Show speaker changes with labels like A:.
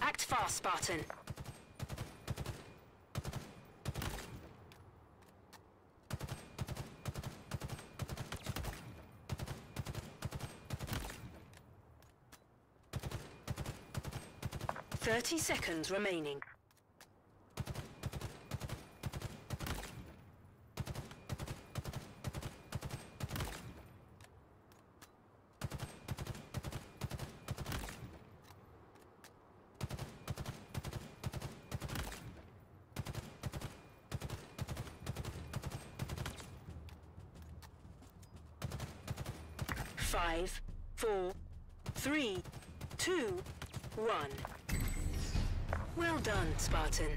A: Act fast, Spartan. Thirty seconds remaining. Five, four, three, two, one. Well done, Spartan.